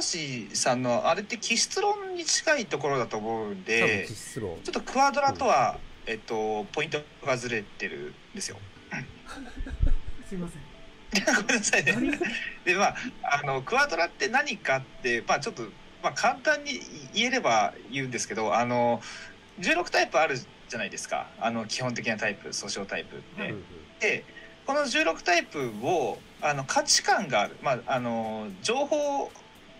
橋さんのあれって気質論に近いところだと思うんで気質論。ちょっとクワドラとは、えっと、ポイントがずれてるんですよ。すいません。ごめんなさいね。何でまああのクワドラって何かってまあちょっと、まあ、簡単に言えれば言うんですけどあの16タイプあるじゃないですか。あの基本的なタイプ訴訟タイプ。って。でこの16タイプをあの価値観がある、まあ、あの情報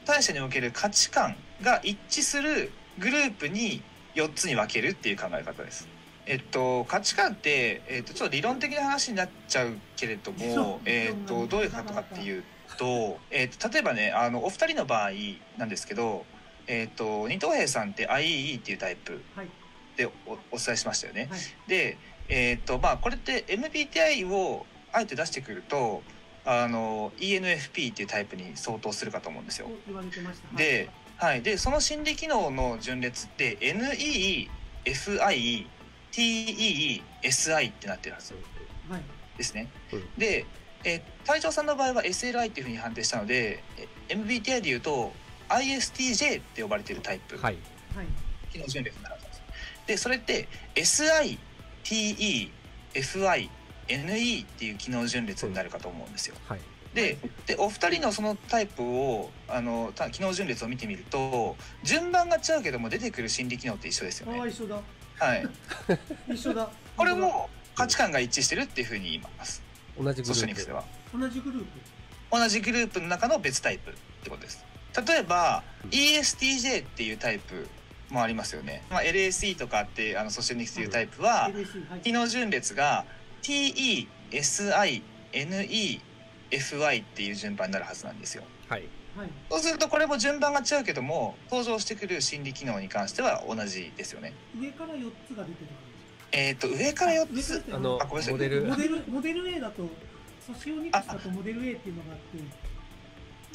対象における価値観が一致するグループに4つに分けるっていう考え方です。えっと、価値観って、えっと、ちょっと理論的な話になっちゃうけれども、えっと、どういうことかっていうと、えっと、例えばねあのお二人の場合なんですけど、えっと、二等兵さんって IEE っていうタイプはいでおお伝えしましたよね。はいで、えーっとまあ、これって MBTI をあえて出してくるとあの ENFP っていうタイプに相当するかと思うんですよ。ではい、でその心理機能の順列って NEFITESI ってなってるはずはい。ですね。うん。で、えー隊長さんの場合は SLI っていうふうに判定したのでえ MBTI でいうと ISTJ って呼ばれているタイプ。はい。はい。機能順列になるはずです。で、それって SITEFINE っていう機能順列になるかと思うんですよ。はいで、でお二人のそのタイプをあのた機能順列を見てみると順番が違うけども出てくる心理機能って一緒ですよね。ああ一緒だはい。一緒だ これも価値観が一致してるっていうふうに言います。同じグループ。同じグループ同じグループの中の別タイプってことです。例えばうん ESTJ っていうタイプもありますよね。まあ、LSE とかってあのソショニクスというタイプは、機能順列が TESINEFI っていう順番になるはずなんですよ。はい。はい。そうするとこれも順番が違うけども登場してくる心理機能に関しては同じですよね。上から4つが出てるえっ、と上から4つ。あのあごめんなさい。モデル。モデルモデル A だとソシオニクスだとモデル A っていうのがあって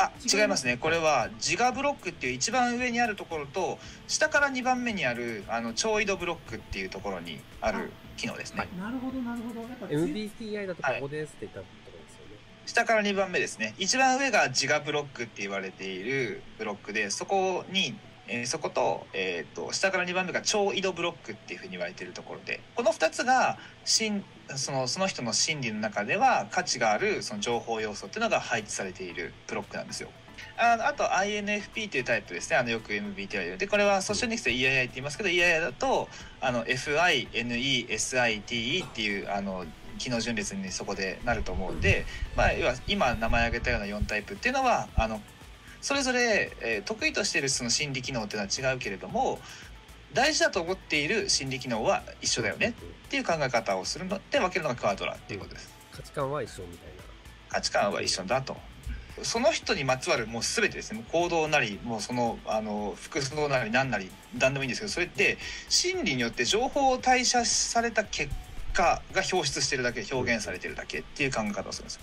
あ違います。ね。これは自我ブロックっていう一番上にあるところと下から2番目にあるあの超移動ブロックっていうところにある機能ですね。なるほどなるほど。やっぱ強い MBTI だとここですって言ったところですよね。下から2番目ですね。一番上が自我ブロックって言われているブロックでそこに、えーそこと,、えー、と下から2番目が超移動ブロックっていうふうに言われてるところでこの2つが心そのその人の心理の中では価値があるその情報要素っていうのが配置されているブロックなんですよ。あのあと INFP っていうタイプですねあのよく MBTI ででこれはソショニクスで EII って言いますけど EII だとあの FINESITE っていうあの機能順列にそこでなると思うんで、まあ、要は今名前挙げたような4タイプっていうのはあのそれぞれ、えー得意としているその心理機能っていうのは違うけれども大事だと思っている心理機能は一緒だよねっていう考え方をするので分けるのがクワドラっていうことです。価値観は一緒みたいな価値観は一緒だと。その人にまつわるもう全てですね行動なりもうそのあの服装なり何なり何でもいいんですけどそれって心理によって情報を代謝された結果が表出してるだけ表現されてるだけっていう考え方をするんですよ。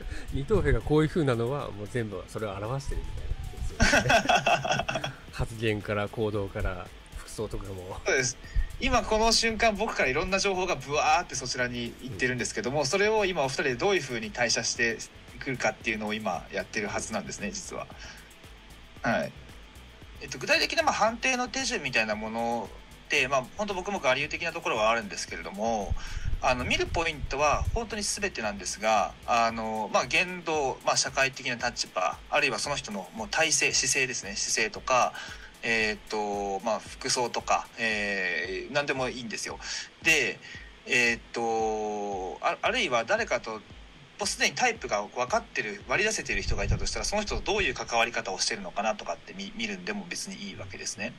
二等兵がこういう風なのはもう全部それを表してるみたいなね。発言から行動から服装とかも。そうです。今この瞬間僕からいろんな情報がブワーってそちらに行ってるんですけどもそれを今お二人でどういうふうに代謝してくるかっていうのを今やってるはずなんですね実は。はい。えっと、具体的なまあ判定の手順みたいなものって、まあ、本当僕も我流的なところはあるんですけれどもあの見るポイントは本当に全てなんですがあの、まあ、言動、まあ、社会的な立場あるいはその人のもう体勢姿勢ですね姿勢とかえーっとまあ、服装とか、えー何でもいいんですよ。で、えーっとあるいは誰かともうすでにタイプが分かってる割り出せてる人がいたとしたらその人とどういう関わり方をしてるのかなとかって見見るんでも別にいいわけですね。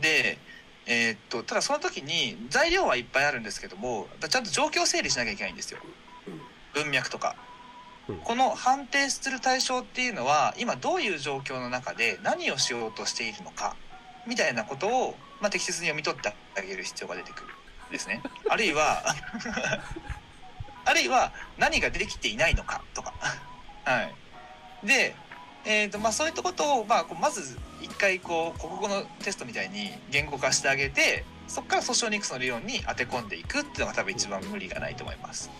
で、えーっとただその時に材料はいっぱいあるんですけどもちゃんと状況を整理しなきゃいけないんですよ。文脈とか。うんこの判定する対象っていうのは今どういう状況の中で何をしようとしているのかみたいなことを、まあ、適切に読み取ってあげる必要が出てくるんですね。あるいはあるいは何ができていないのかとか。はい、で、えーとまあ、そういったことを、まあ、こうまず一回こう国語のテストみたいに言語化してあげてそこからソシオニクスの理論に当て込んでいくっていうのが多分一番無理がないと思います。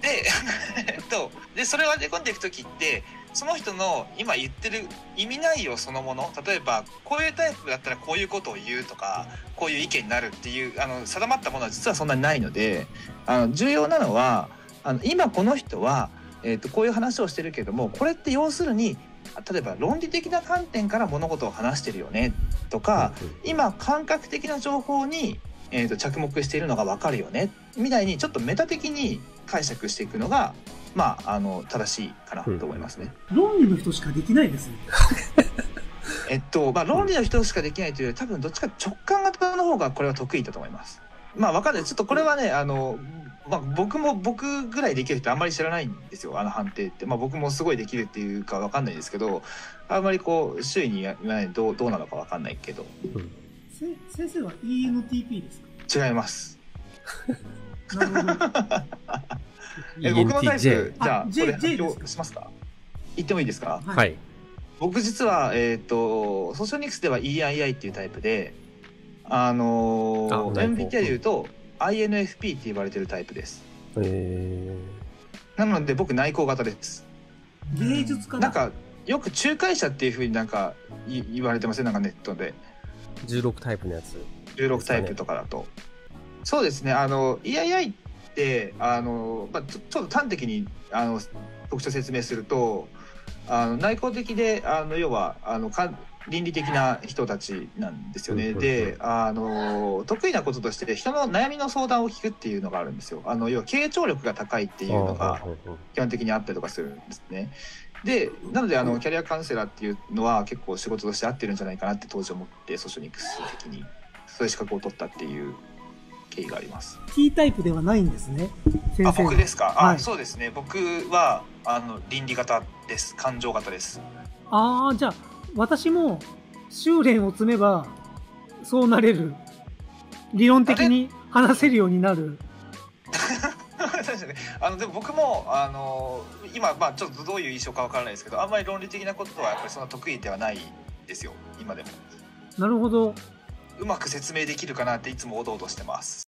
で とでそれを当て込んでいく時ってその人の今言ってる意味内容そのもの例えばこういうタイプだったらこういうことを言うとかこういう意見になるっていうあの定まったものは実はそんなにないのであの重要なのはあの今この人は、えー、とこういう話をしてるけどもこれって要するに例えば論理的な観点から物事を話してるよねとか今感覚的な情報に、えー、と着目しているのが分かるよねみたいにちょっとメタ的に解釈していくのがまああの正しいかなと思いますね。論理の人しかできないですね。えっとまあ論理の人しかできないというより多分どっちか直感型の方がこれは得意だと思います。まあわかんないちょっとこれはねあの、まあ、僕も僕ぐらいできる人あんまり知らないんですよ。あの判定って、まあ、僕もすごいできるっていうかわかんないですけどあんまりこう周囲に言わないとどうどうなのかわかんないけど。せ先生は ENTP ですか？違います。なるほど。え僕のタイプ ENTJ じゃああこれしますか？言ってもいいですか？ははい。僕実はえっ、とソショニクスでは EII っていうタイプであのあー、内向 MBTI でいうと INFP って言われてるタイプです。えなので僕内向型です。芸術家だ。なんかよく仲介者っていうふうになんかい言われてますねなんかネットで。ー、16タイプのやつ。16タイプとかだと、そうですねあの EII ってあの、まあ、ちょちょっと端的にあの特徴説明するとあの内向的であの要はあのか倫理的な人たちなんですよね。であの得意なこととして人の悩みの相談を聞くっていうのがあるんですよ。あの要は傾聴力が高いっていうのが基本的にあったりとかするんですね。でなのであのキャリアカウンセラーっていうのは結構仕事として合ってるんじゃないかなって当時思ってソショニクス的にそういう資格を取ったっていう経緯があります。T タイプではないんですね。先あ僕ですか、はいあそうですね僕はあの倫理型です感情型です。ああ、じゃあ、私も修練を積めば、そうなれる。理論的に話せるようになる。そうですねあのでも僕もあの今まあちょっとどういう印象かわからないですけどあんまり論理的なことはやっぱりそんな得意ではないですよ今でも。なるほど。うまく説明できるかなっていつもおどおどしてます。